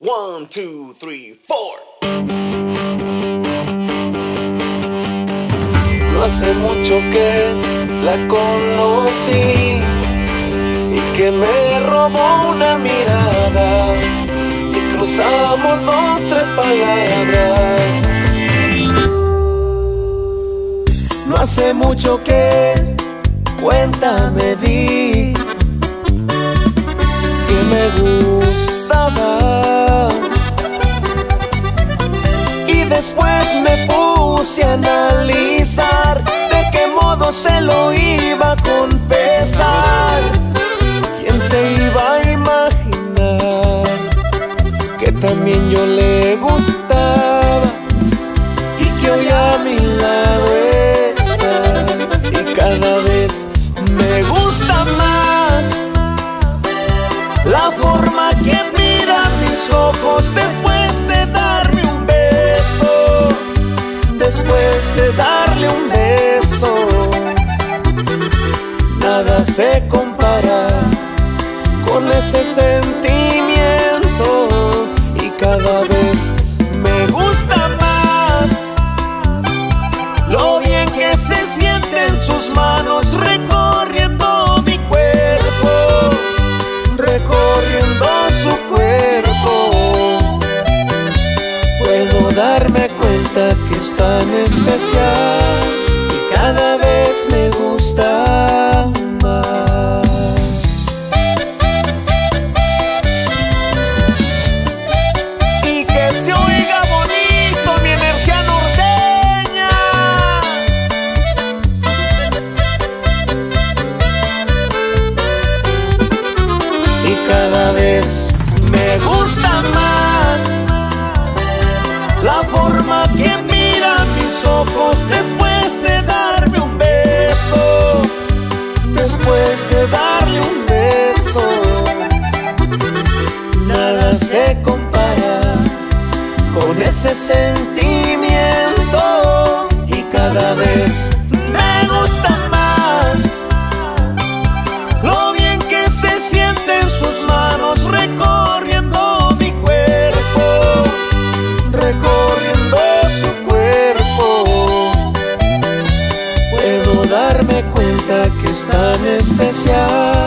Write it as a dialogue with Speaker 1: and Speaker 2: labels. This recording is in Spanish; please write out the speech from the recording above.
Speaker 1: One, two, three, four.
Speaker 2: No hace mucho que la conocí y que me robó una mirada y cruzamos dos, tres palabras. No hace mucho que cuenta me di que me gustaba después me puse a analizar de qué modo se lo iba a confesar. ¿Quién se iba a imaginar que también yo le gustaba y que hoy a mi lado está y cada vez me gusta más la forma un beso, nada se compara con ese sentimiento y cada vez me gusta más lo bien que se siente en sus manos recorriendo mi cuerpo, recorriendo su cuerpo. Puedo darme cuenta que es tan especial con ese sentimiento y cada vez me gusta más lo bien que se siente en sus manos recorriendo mi cuerpo, recorriendo su cuerpo. Puedo darme cuenta que es tan especial